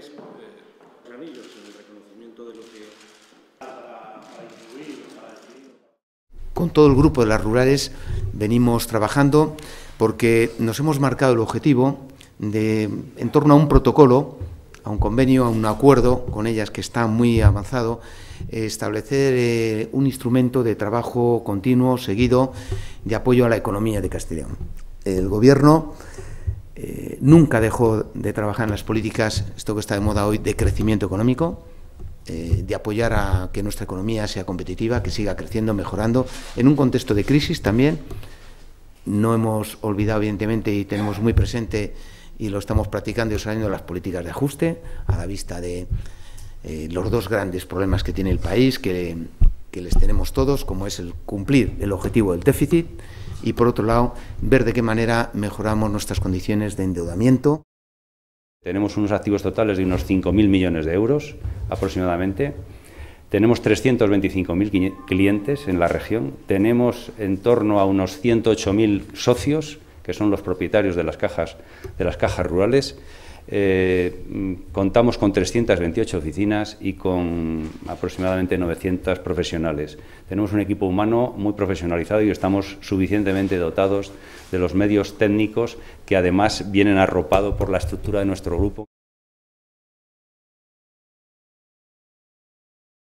tres eh, granillos en el reconocimiento de lo que... Con todo el grupo de las rurales venimos trabajando porque nos hemos marcado el objetivo de, en torno a un protocolo, a un convenio, a un acuerdo con ellas que está muy avanzado, establecer eh, un instrumento de trabajo continuo, seguido, de apoyo a la economía de Castellón. El Gobierno nunca dejó de trabajar en las políticas, esto que está de moda hoy, de crecimiento económico, eh, de apoyar a que nuestra economía sea competitiva, que siga creciendo, mejorando, en un contexto de crisis también. No hemos olvidado, evidentemente, y tenemos muy presente, y lo estamos practicando y saliendo las políticas de ajuste, a la vista de eh, los dos grandes problemas que tiene el país, que, que les tenemos todos, como es el cumplir el objetivo del déficit y, por otro lado, ver de qué manera mejoramos nuestras condiciones de endeudamiento. Tenemos unos activos totales de unos 5.000 millones de euros aproximadamente. Tenemos 325.000 clientes en la región. Tenemos en torno a unos 108.000 socios, que son los propietarios de las cajas, de las cajas rurales. Eh, contamos con 328 oficinas y con aproximadamente 900 profesionales. Tenemos un equipo humano muy profesionalizado y estamos suficientemente dotados de los medios técnicos que además vienen arropados por la estructura de nuestro grupo.